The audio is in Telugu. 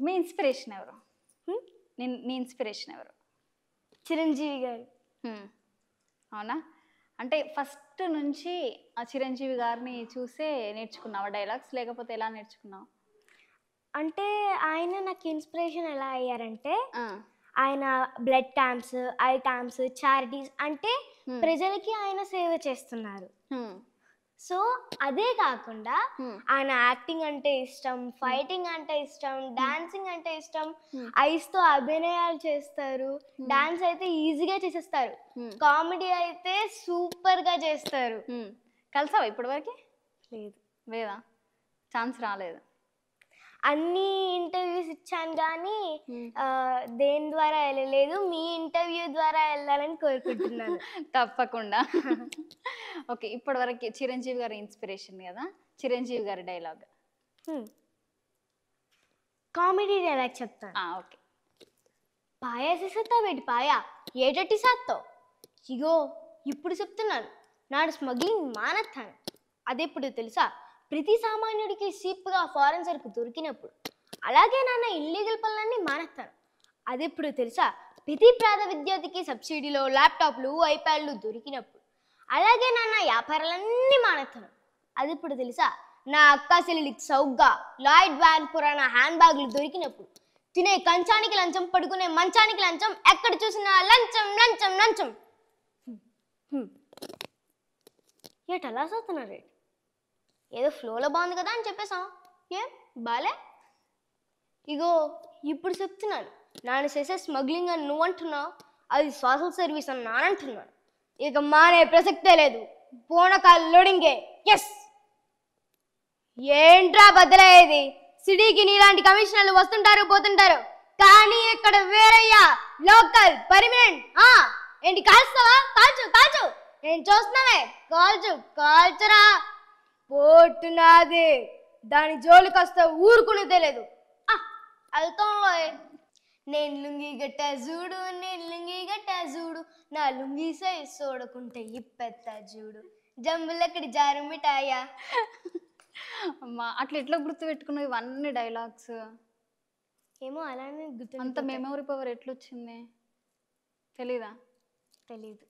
మీ ఇన్స్పిరేషన్ ఎవరు? హ్మ్? నీ ఇన్స్పిరేషన్ ఎవరు? చిరంజీవి గారు. అవునా? అంటే ఫస్ట్ నుంచి ఆ చిరంజీవి గారిని చూసే నేర్చుకున్నావా డైలాగ్స్? లేకపోతే ఎలా నేర్చుకున్నావు? అంటే ఆయన నాకు ఇన్స్పిరేషన్ ఎలా అయ్యారంటే ఆయన blood camps eye camps charities అంటే. ప్రజలకి ఆయన సేవ చేస్తున్నారు. సో అదే కాకుండా ఆయన యాక్టింగ్ అంటే ఇష్టం ఫైటింగ్ అంటే ఇష్టం డాన్సింగ్ అంటే ఇష్టం. ఐస్తో అభినయాలు చేస్తారు డాన్స్ అయితే ఈజీగా చేసేస్తారు కామెడీ అయితే సూపర్గా చేస్తారు. కలిసావా ఇప్పటివరకు లేదు. లేదా? ఛాన్స్ రాలేదు. అన్ని ఇంటర్వ్యూస్ ఇచ్చాను కానీ దేని ద్వారా వెళ్ళలేదు మీ ఇంటర్వ్యూ ద్వారా వెళ్ళాలని కోరుకుంటున్నాను. తప్పకుండా. ఓకే ఇప్పటివరకు చిరంజీవి గారి ఇన్స్పిరేషన్ కదా? చిరంజీవి గారి డైలాగ్ కామెడీ డైలాగ్ చెప్తాను. ఓకే. పాయా చేసేస్తావేటి పాయా ఏటట్టి సాత్తావు ఇగో ఇప్పుడు చెప్తున్నాను. నాడు స్మగ్లింగ్ మానేస్తాను అదెప్పుడు తెలుసా? ప్రతి సామాన్యుడికి సీప్గా ఫారెన్ సరుకు దొరికినప్పుడు అలాగే నాన్న ఇల్లీగల్ పనులన్నీ మానేస్తాను. అదెప్పుడు తెలుసా? ప్రతి పేద విద్యార్థికి సబ్సిడీలో ల్యాప్టాప్లు ఐప్యాడ్లు దొరికినప్పుడు అలాగే నాన్న వ్యాపారాలన్నీ మానేస్తాను. అదెప్పుడు తెలుసా? నా అక్క చెల్లికి సౌగ్గా లాయిడ్ వ్యాన్ పురాణ హ్యాండ్ బ్యాగ్లు దొరికినప్పుడు తినే కంచానికి లంచం పడుకునే మంచానికి లంచం ఎక్కడ చూసినా లంచం లంచం లంచం. హ్మ్, రేటు ఏట అలా చదువుతున్నారు ఏంటి? ఏదో ఫ్లోలో బాగుంది కదా అని చెప్పేసాం ఏం? బాలే? ఇగో ఇప్పుడు చెప్తున్నాను. నాన్న చేసే స్మగ్లింగ్ అని నువ్వు అంటున్నావు అది సోషల్ సర్వీస్ అని నానంటున్నాను. ఇక మానే ప్రసక్తే లేదు. పూనకాలు లోడింగే. ఎస్ ఏంట్రా బద్దలయ్యేది సిటీకి నీలాంటి కమిషనర్లు వస్తుంటారు పోతుంటారు. కానీ ఇక్కడ వేరయ్యా లోకల్ పర్మనెంట్. ఆ ఏంటి కాల్స్తావా కాల్చు కాల్చు. నేను చూస్తున్నావే కాల్చు కాల్చరా. పోటునాది. దాని జోలికి వస్తే ఊరుకునేదే లేదు ఆ, వెళ్తాంలో నేను లుంగి గట్ట చూడు నేను లుంగి గట్ట చూడు నా లుంగి సై చూడకుంటే ఇప్పెత్త చూడు జంబులక్కడి జారు మిఠాయా? అమ్మా అట్లా ఎట్లా గుర్తు పెట్టుకున్నావు ఇవన్నీ డైలాగ్స్? ఏమో అలానే గుర్తు అంత మెమొరీ పవర్ ఎట్లొచ్చింది? తెలీదా? తెలీదు.